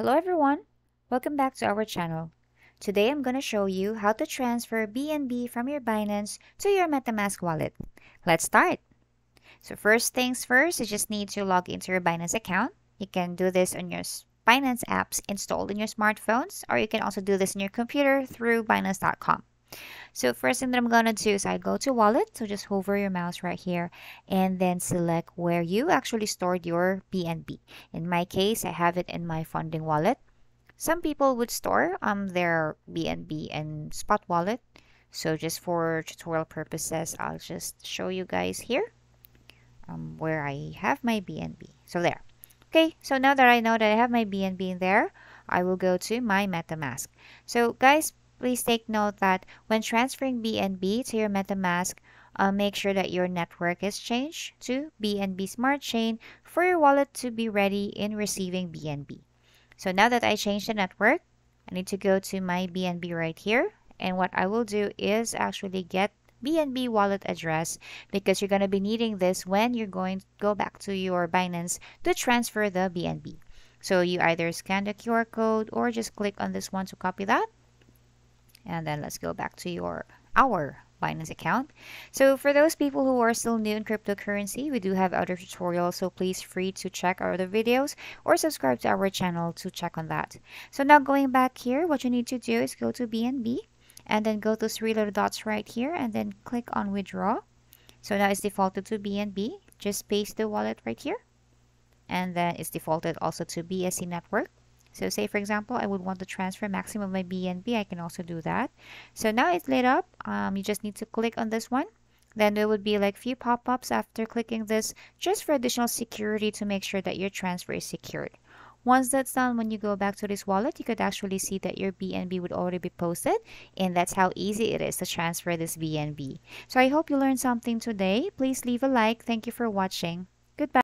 Hello everyone, welcome back to our channel. Today I'm going to show you how to transfer BNB from your Binance to your MetaMask wallet. Let's start. So first things first, you just need to log into your Binance account. You can do this on your Binance apps installed in your smartphones or you can also do this in your computer through Binance.com. So first thing that I'm to do is I go to wallet. So just hover your mouse right here and then select where you actually stored your BNB. In my case, I have it in my funding wallet. Some people would store um, their BNB in spot wallet. So just for tutorial purposes, I'll just show you guys here um, where I have my BNB. So there. Okay, so now that I know that I have my BNB in there, I will go to my MetaMask. So guys, Please take note that when transferring BNB to your MetaMask, uh, make sure that your network is changed to BNB Smart Chain for your wallet to be ready in receiving BNB. So now that I changed the network, I need to go to my BNB right here. And what I will do is actually get BNB wallet address because you're going to be needing this when you're going to go back to your Binance to transfer the BNB. So you either scan the QR code or just click on this one to copy that and then let's go back to your our Binance account. So for those people who are still new in cryptocurrency, we do have other tutorials, so please free to check our other videos or subscribe to our channel to check on that. So now going back here, what you need to do is go to BNB and then go to three little dots right here and then click on withdraw. So now it's defaulted to BNB. Just paste the wallet right here. And then it's defaulted also to BSC network. So say for example, I would want to transfer maximum of my BNB. I can also do that. So now it's lit up. Um, you just need to click on this one. Then there would be like few pop-ups after clicking this just for additional security to make sure that your transfer is secured. Once that's done, when you go back to this wallet, you could actually see that your BNB would already be posted. And that's how easy it is to transfer this BNB. So I hope you learned something today. Please leave a like. Thank you for watching. Goodbye.